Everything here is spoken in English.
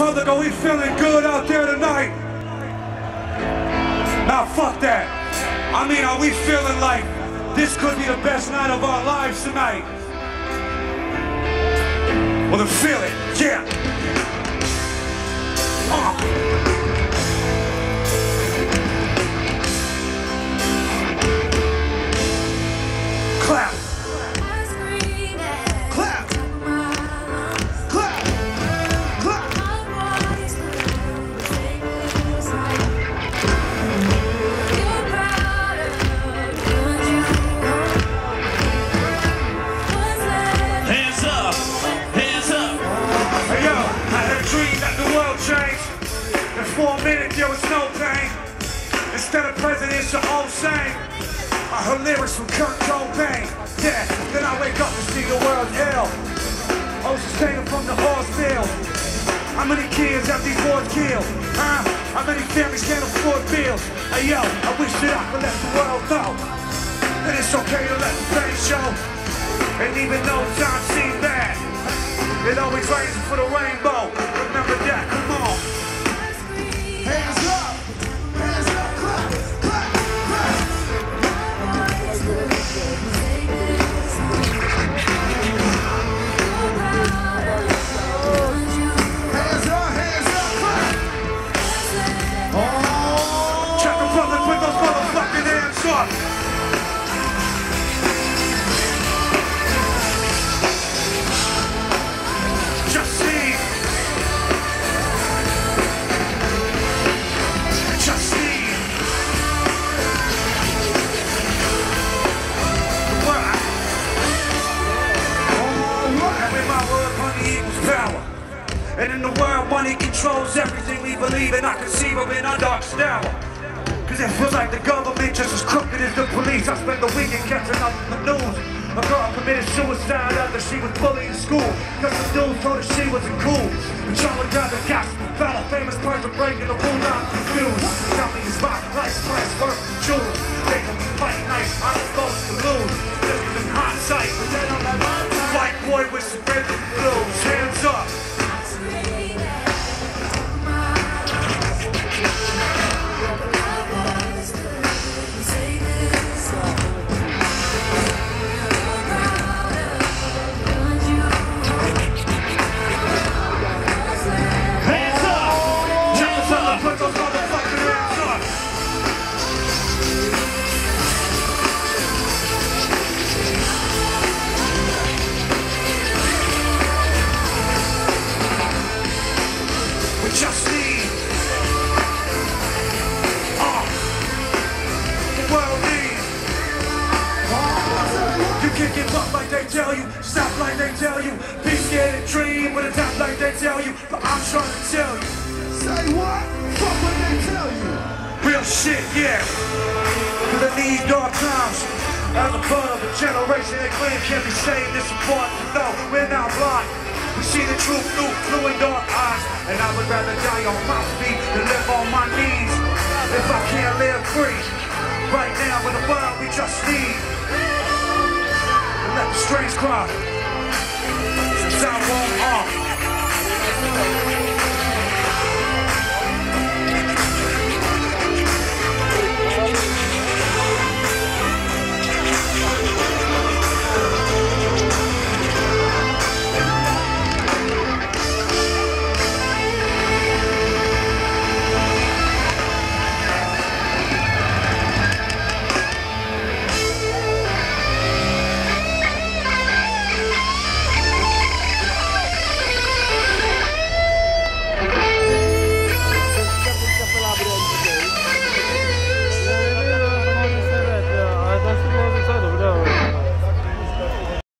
Republic, are we feeling good out there tonight? Now fuck that. I mean, are we feeling like this could be the best night of our lives tonight? Well, then feel it, yeah. There was no pain. Instead of presidents, the old same. I heard lyrics from Kurt Cobain. Yeah, then I wake up and see the world hell. Oh, Oceans taken from the horse. How many kids have these boys killed? Huh? How many families can't afford bills? Hey yo, I wish that I could let the world know that it's okay to let the pain show. And even though times seem bad, it always rains for the rainbow. And in the world, money controls everything we believe in. I conceive of in our darkest hour. Cause it feels like the government just as crooked as the police. I spent the weekend catching up on the news. A girl committed suicide after she was bullied in school. Cause the dude told her she wasn't cool. The child got the gas, found a famous person breaking the rule, not confused. Tell me his body, life, class, stop like they tell you, be scared and dream with a top like they tell you. But I'm trying to tell you. Say what? Fuck what they tell you. Real shit, yeah. Cause in these dark times, as a part of a generation that claim can't be saved, it's important to know we're not blind. We see the truth through blue and dark eyes. And I would rather die on my feet than live on my knees. If I can't live free, right